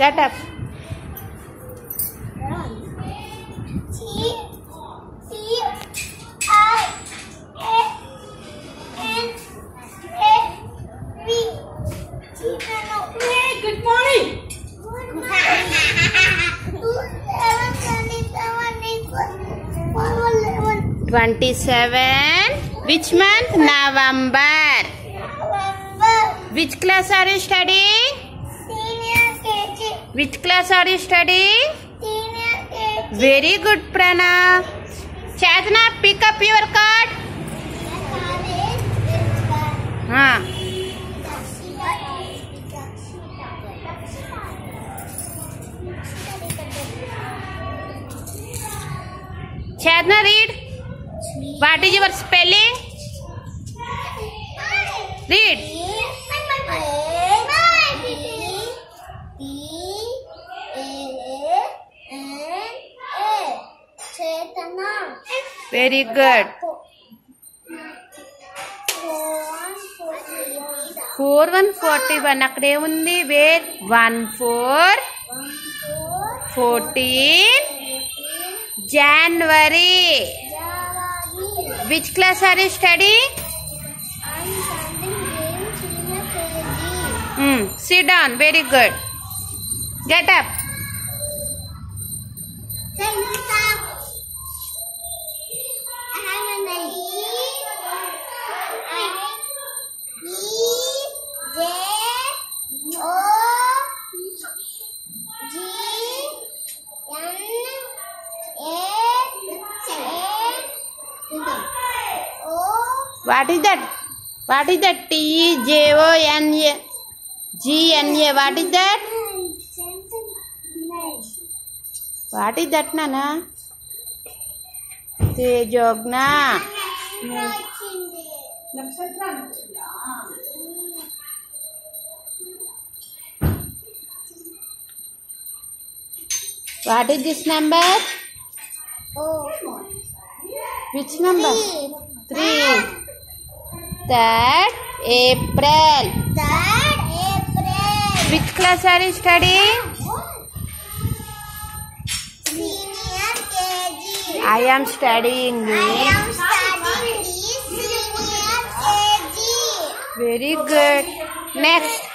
Get up. Twenty-seven. Which month? November. November. Which class are you studying? Which class are you studying? Very good, Prana. Chatna, pick up your card. हाँ Chatna, read. What is your spelling? Read. Very good four one forty one అక్కడ ఏముంది where one four fourteen January which class are you study sit down very good get up What is that? What is that? T E J O N A G N A. What is that? What is that, Nana? Tejogna. What is this number? Oh. Which number? Three. Three. Third April. Third April. Which class are you studying? Senior KG. I am studying. I am studying senior KG. Very good. Next.